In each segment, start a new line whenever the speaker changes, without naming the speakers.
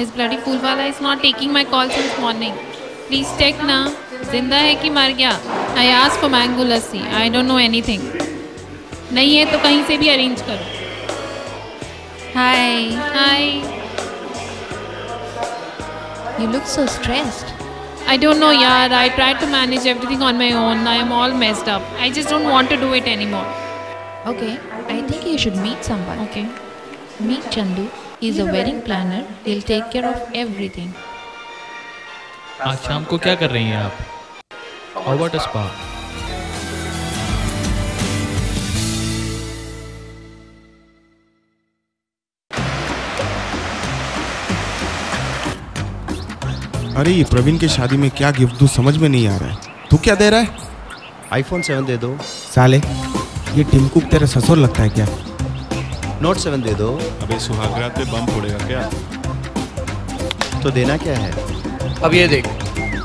This bloody fool wala is not taking my call since morning. Please check na. ज़िंदा है कि मर गया I ask for mango lassi I don't know anything नहीं है तो कहीं से भी अरेंज करो hi hi
You look so stressed.
I don't know, yaar. I tried to manage everything on my own. I am all messed up. I just don't want to do it anymore.
Okay, I think you should meet someone.
Okay.
Meet Chandu. He's a wedding planner. He'll take care of everything.
आज शाम को क्या कर रही हैं आप? about a spa?
अरे ये प्रवीण की शादी में क्या गिफ्ट दूँ समझ में नहीं आ रहा है। तू क्या दे रहा है?
आईफोन सेवन दे दो।
साले ये टिम कुक तेरा ससुर लगता है क्या?
नोट सेवन दे दो।
अबे सुहागरात पे बम फोड़ेगा क्या?
तो देना क्या है?
अब ये देख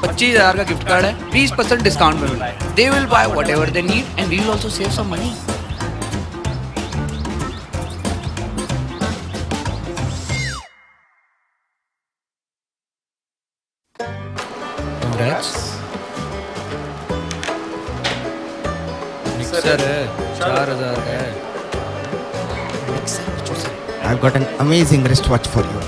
पच्चीस हज़ार का गिफ्ट कार्ड है बीस परसेंट डिस्काउंट में मिला है। They will buy whatever they need and we will also save some money. Mixer है चार हज़ार का है।
I've got an amazing wristwatch for you.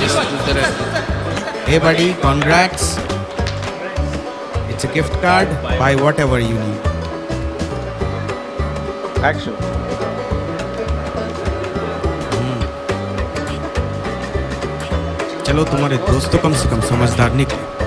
Mixer है
Hey buddy, congrats. It's a gift card. Buy whatever you need.
Action
चलो तुम्हारे दोस्त तो कम से कम समझदार निकले